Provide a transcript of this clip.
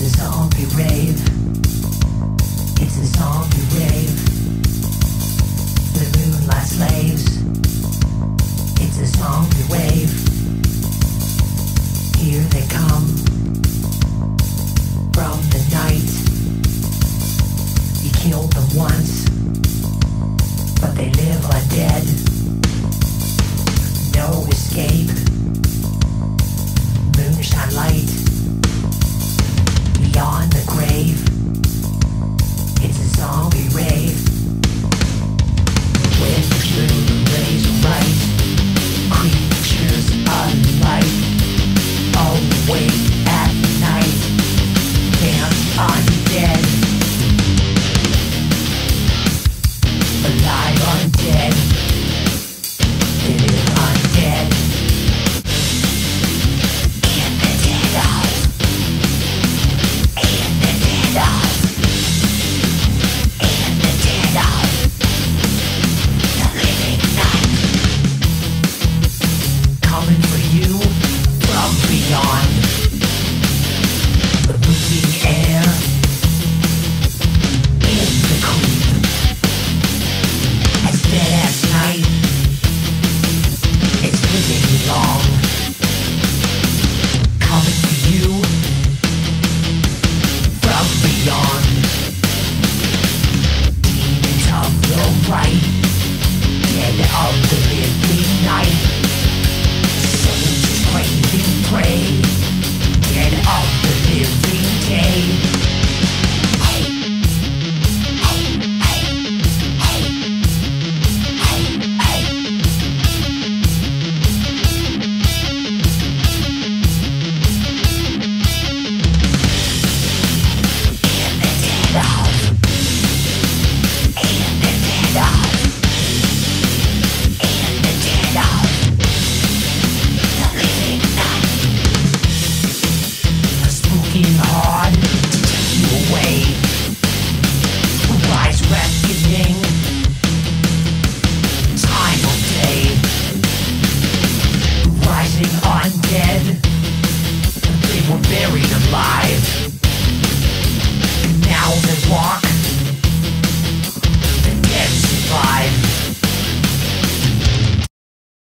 It's a zombie rave. It's a zombie rave. The moonlight slaves.